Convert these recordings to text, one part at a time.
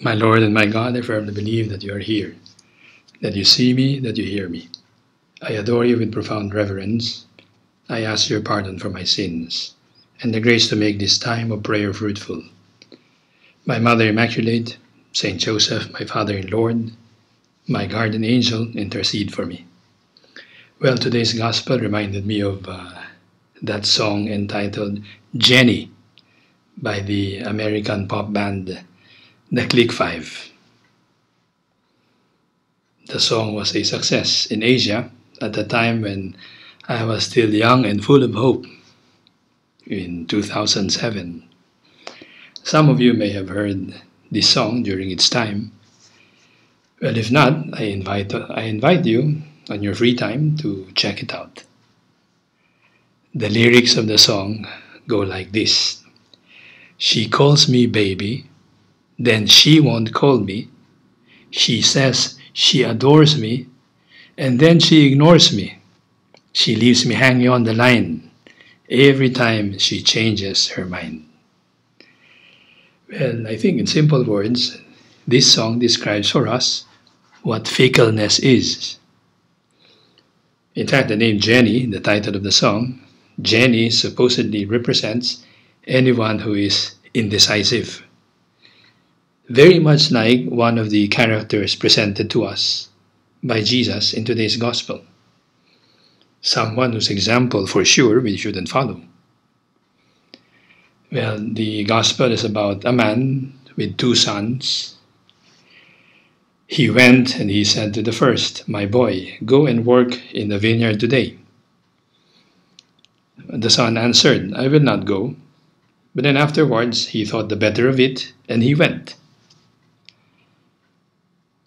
My Lord and my God, I firmly believe that you are here, that you see me, that you hear me. I adore you with profound reverence. I ask your pardon for my sins and the grace to make this time of prayer fruitful. My Mother Immaculate, Saint Joseph, my Father and Lord, my guardian angel, intercede for me. Well, today's gospel reminded me of uh, that song entitled Jenny by the American pop band The Click Five. The song was a success in Asia at the time when I was still young and full of hope in 2007. Some of you may have heard this song during its time. Well, if not, I invite, I invite you on your free time to check it out. The lyrics of the song go like this She calls me baby, then she won't call me. She says she adores me, and then she ignores me. She leaves me hanging on the line every time she changes her mind. Well, I think in simple words, this song describes for us what fickleness is. In fact, the name Jenny, the title of the song, Jenny supposedly represents anyone who is indecisive. Very much like one of the characters presented to us by Jesus in today's Gospel. Someone whose example, for sure, we shouldn't follow. Well, the Gospel is about a man with two sons. He went and he said to the first, My boy, go and work in the vineyard today. The son answered, I will not go. But then afterwards he thought the better of it, and he went.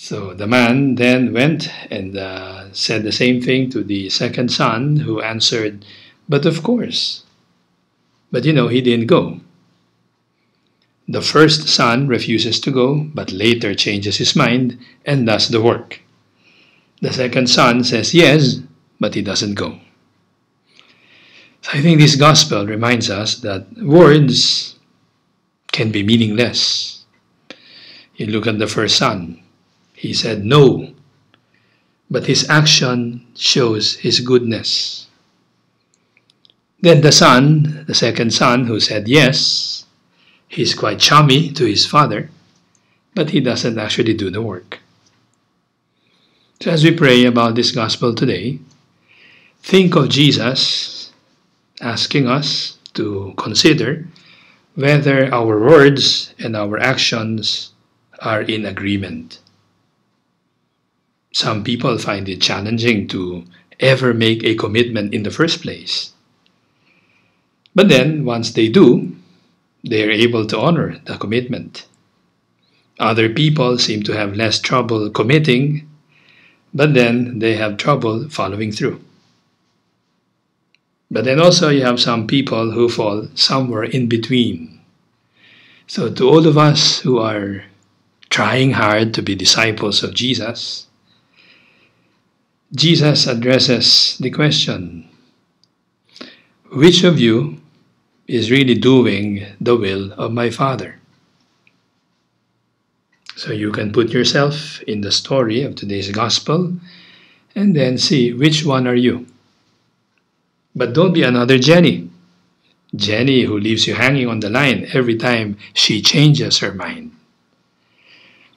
So the man then went and uh, said the same thing to the second son, who answered, But of course. But you know, he didn't go. The first son refuses to go, but later changes his mind and does the work. The second son says yes, but he doesn't go. So I think this gospel reminds us that words can be meaningless. You look at the first son, he said no, but his action shows his goodness. Then the son, the second son, who said yes, he's quite chummy to his father, but he doesn't actually do the work. So as we pray about this gospel today, think of Jesus asking us to consider whether our words and our actions are in agreement. Some people find it challenging to ever make a commitment in the first place. But then, once they do, they are able to honor the commitment. Other people seem to have less trouble committing, but then they have trouble following through. But then also, you have some people who fall somewhere in between. So, to all of us who are trying hard to be disciples of Jesus, Jesus addresses the question Which of you is really doing the will of my Father? So you can put yourself in the story of today's gospel and then see which one are you. But don't be another Jenny. Jenny who leaves you hanging on the line every time she changes her mind.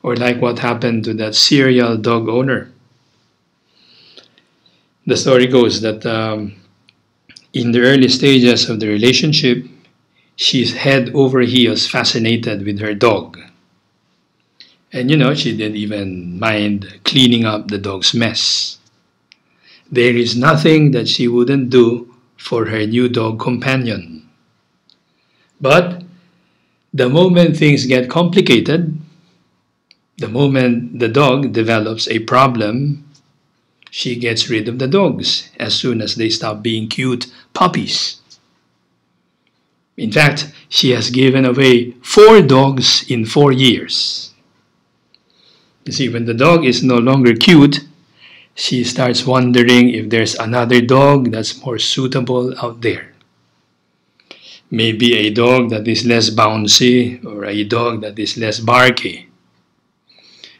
Or like what happened to that serial dog owner the story goes that um, in the early stages of the relationship, she's head over heels fascinated with her dog. And you know, she didn't even mind cleaning up the dog's mess. There is nothing that she wouldn't do for her new dog companion. But the moment things get complicated, the moment the dog develops a problem she gets rid of the dogs as soon as they stop being cute puppies. In fact, she has given away four dogs in four years. You see, when the dog is no longer cute, she starts wondering if there's another dog that's more suitable out there. Maybe a dog that is less bouncy or a dog that is less barky.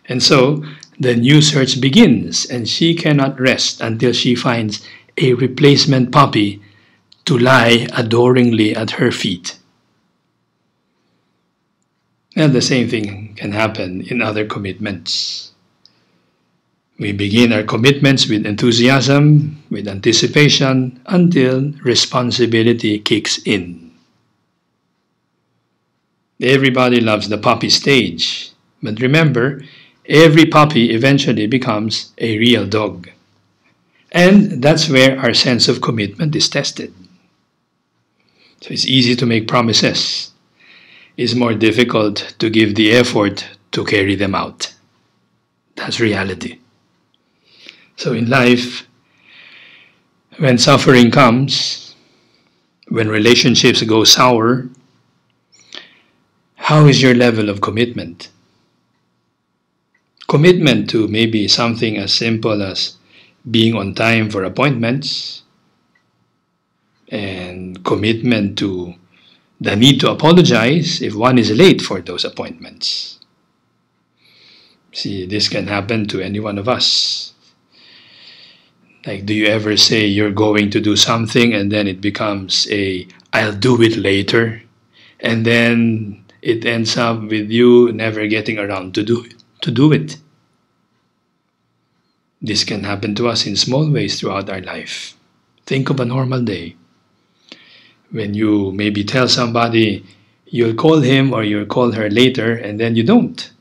And so the new search begins, and she cannot rest until she finds a replacement puppy to lie adoringly at her feet. And the same thing can happen in other commitments. We begin our commitments with enthusiasm, with anticipation, until responsibility kicks in. Everybody loves the puppy stage, but remember, every puppy eventually becomes a real dog. And that's where our sense of commitment is tested. So it's easy to make promises. It's more difficult to give the effort to carry them out. That's reality. So in life, when suffering comes, when relationships go sour, how is your level of commitment? Commitment to maybe something as simple as being on time for appointments and commitment to the need to apologize if one is late for those appointments. See, this can happen to any one of us. Like, do you ever say you're going to do something and then it becomes a I'll do it later? And then it ends up with you never getting around to do it. To do it. This can happen to us in small ways throughout our life. Think of a normal day. When you maybe tell somebody you'll call him or you'll call her later and then you don't.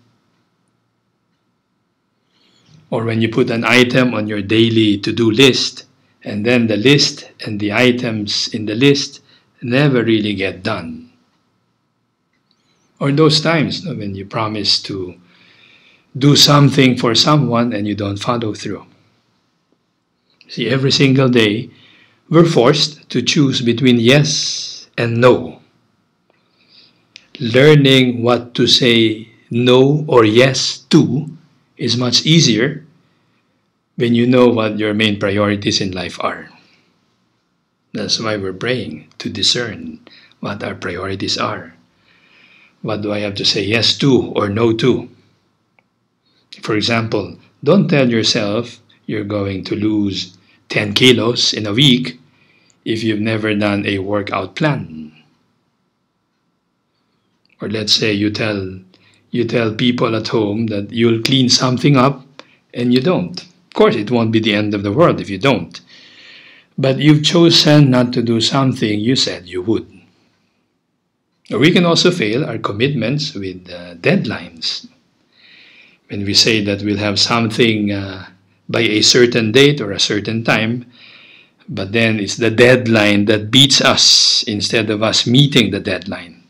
Or when you put an item on your daily to do list and then the list and the items in the list never really get done. Or those times when you promise to do something for someone and you don't follow through. See, every single day, we're forced to choose between yes and no. Learning what to say no or yes to is much easier when you know what your main priorities in life are. That's why we're praying to discern what our priorities are. What do I have to say yes to or no to? For example, don't tell yourself you're going to lose 10 kilos in a week if you've never done a workout plan. Or let's say you tell you tell people at home that you'll clean something up and you don't. Of course, it won't be the end of the world if you don't. But you've chosen not to do something you said you would. We can also fail our commitments with uh, deadlines when we say that we'll have something uh, by a certain date or a certain time, but then it's the deadline that beats us instead of us meeting the deadline.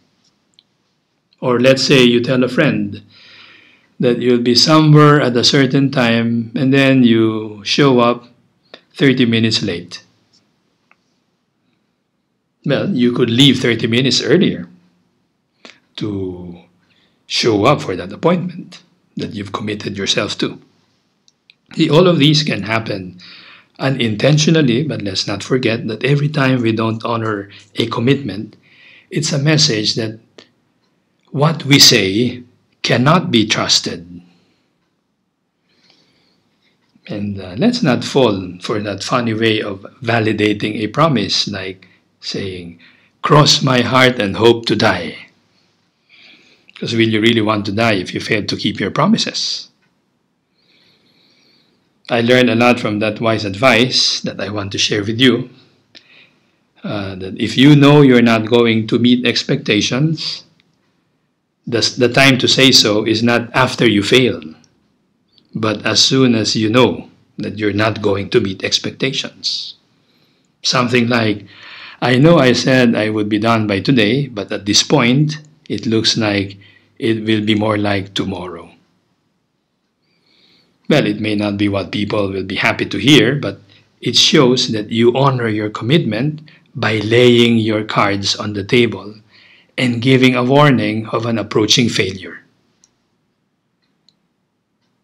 Or let's say you tell a friend that you'll be somewhere at a certain time and then you show up 30 minutes late. Well, you could leave 30 minutes earlier to show up for that appointment that you've committed yourself to. See, all of these can happen unintentionally, but let's not forget that every time we don't honor a commitment, it's a message that what we say cannot be trusted. And uh, let's not fall for that funny way of validating a promise, like saying, Cross my heart and hope to die. Because will you really want to die if you fail to keep your promises? I learned a lot from that wise advice that I want to share with you. Uh, that if you know you're not going to meet expectations, the, the time to say so is not after you fail, but as soon as you know that you're not going to meet expectations. Something like, I know I said I would be done by today, but at this point, it looks like it will be more like tomorrow. Well, it may not be what people will be happy to hear, but it shows that you honor your commitment by laying your cards on the table and giving a warning of an approaching failure.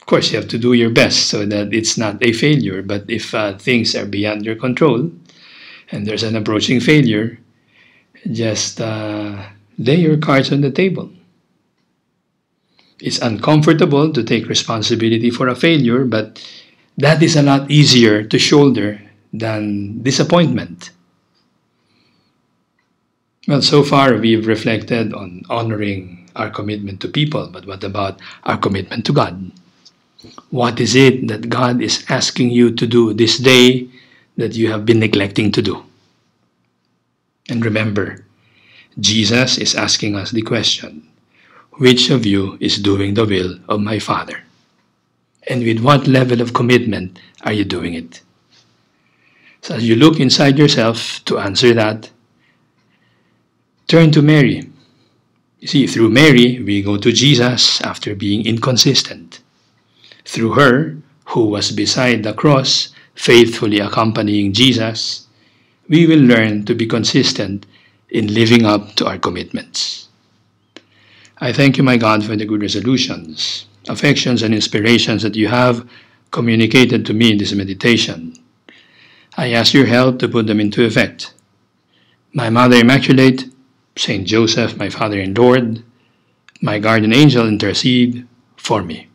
Of course, you have to do your best so that it's not a failure, but if uh, things are beyond your control and there's an approaching failure, just uh, lay your cards on the table It's uncomfortable to take responsibility for a failure, but that is a lot easier to shoulder than disappointment. Well, so far we've reflected on honoring our commitment to people, but what about our commitment to God? What is it that God is asking you to do this day that you have been neglecting to do? And remember, Jesus is asking us the question which of you is doing the will of my Father? And with what level of commitment are you doing it? So as you look inside yourself to answer that, turn to Mary. You see, through Mary, we go to Jesus after being inconsistent. Through her, who was beside the cross, faithfully accompanying Jesus, we will learn to be consistent in living up to our commitments. I thank you, my God, for the good resolutions, affections, and inspirations that you have communicated to me in this meditation. I ask your help to put them into effect. My Mother Immaculate, Saint Joseph, my Father and Lord, my guardian angel, intercede for me.